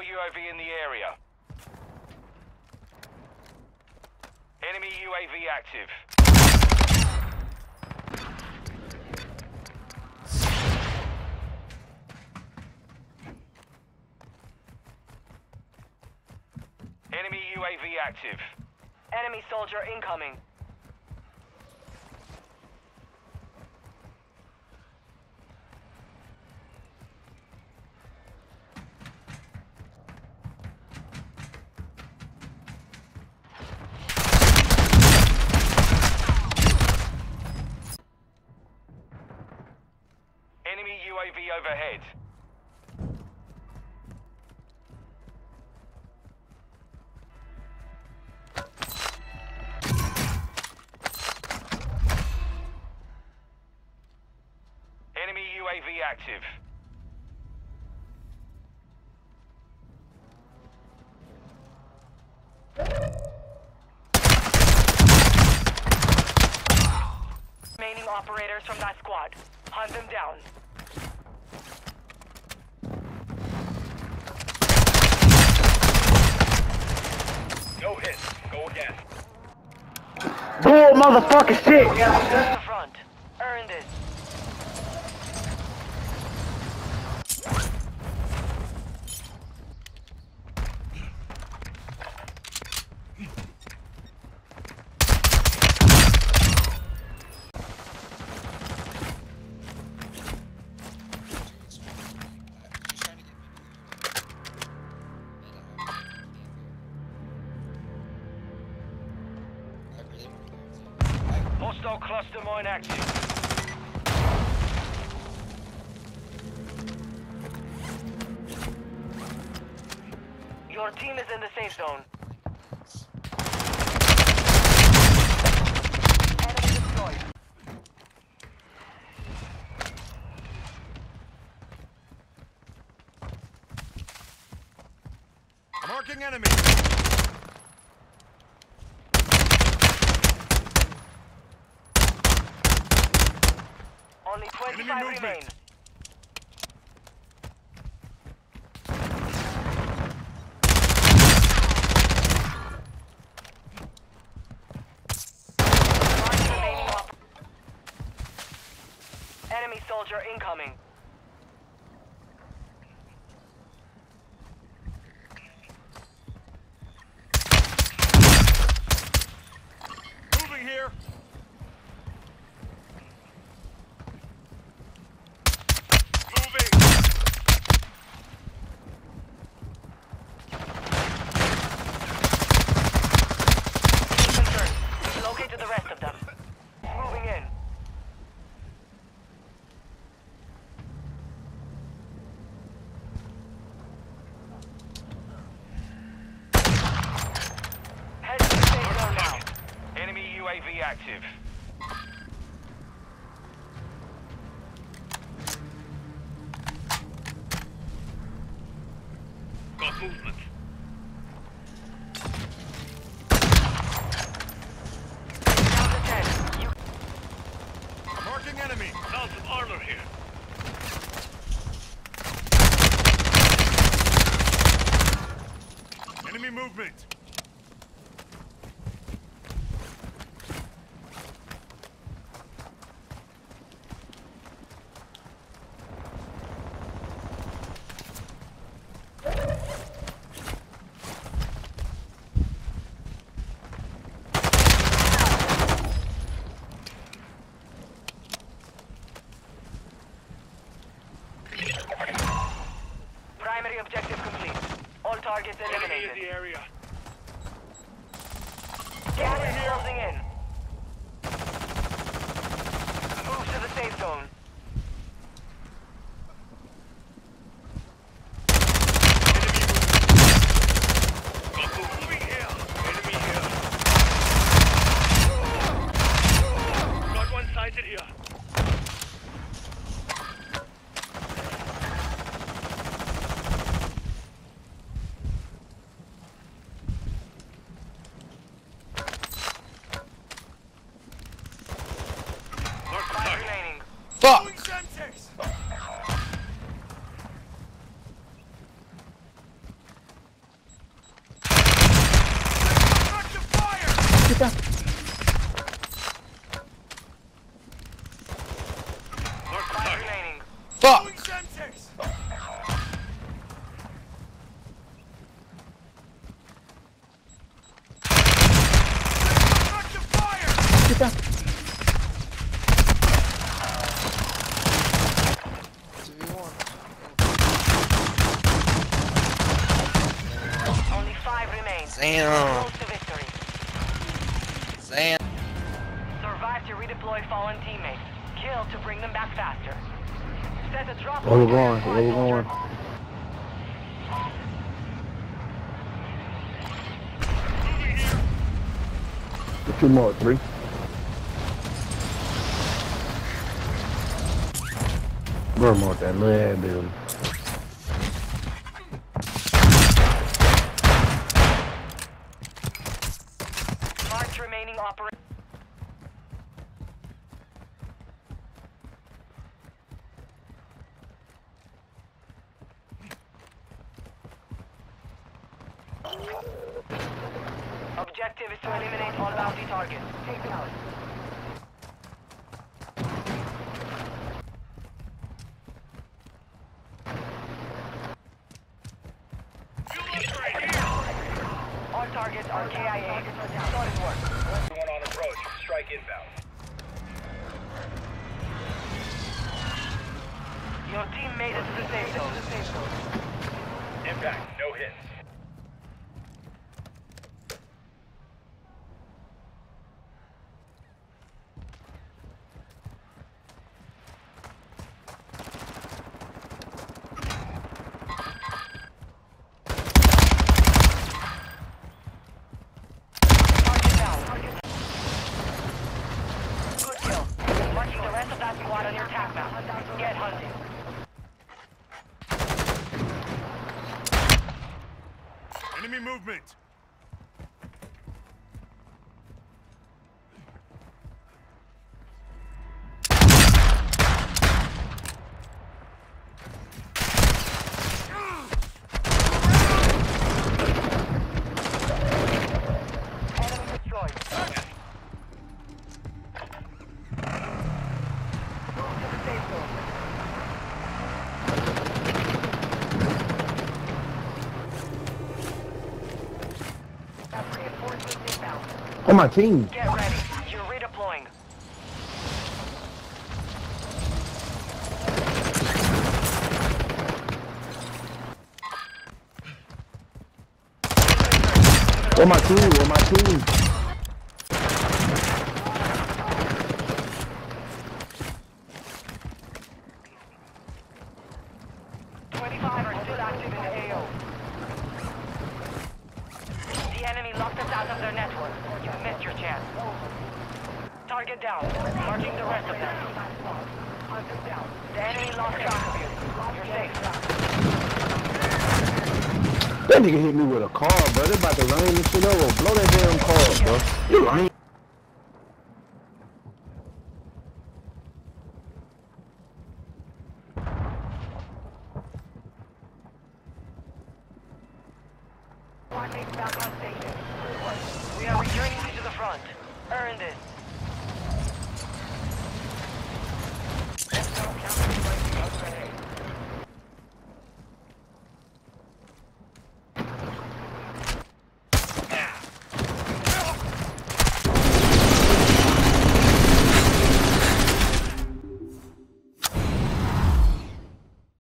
UAV in the area. Enemy UAV active. Enemy UAV active. Enemy soldier incoming. Overhead. Enemy UAV active. Remaining operators from that squad. Hunt them down. Motherfucking shit! Cluster mine active. Your team is in the safe zone. Marking enemy. Only 25 movement. remain. Mark remaining op- Enemy soldier incoming. Moving here. Moving. Concerned. We've located the rest of them. Moving in. Head to the safe zone now. Enemy UAV active. Got movement. Down to 10. Marking enemy. Armor here. Enemy movement. primary objective complete. All targets eliminated. area. Gas is closing in. Move to the safe zone. Moving here. Enemy here. Got one sighted here. Five remaining. Fuck! Sam. Close to victory. Sam. Survive to redeploy fallen teammates. Kill to bring them back faster. Set a drop Where we point going? for Where we going? Two more, three. Bro, more that little ass building. Marked remaining operators. Objective is to eliminate all bounty targets. Take them out. All targets are KIA. Solid work. One on approach. Strike inbound. Your team made it to the safe zone. Impact. No hits. Target down. Good kill. Marking the rest of that squad on your attack map. Get hunting. Enemy movement. Enemy destroyed. Move to the safe zone. That's reinforcements inbound. On my team. Get ready. You're redeploying. On my team. On oh, my team. Twenty-five are still active in the AO. The enemy locked us out of their network. You missed your chance. Target down. Marking the rest of them. The enemy lost track of you. You're safe. That nigga hit me with a car, bro. They about to rain this shit over. Blow that damn car, bro. You lame.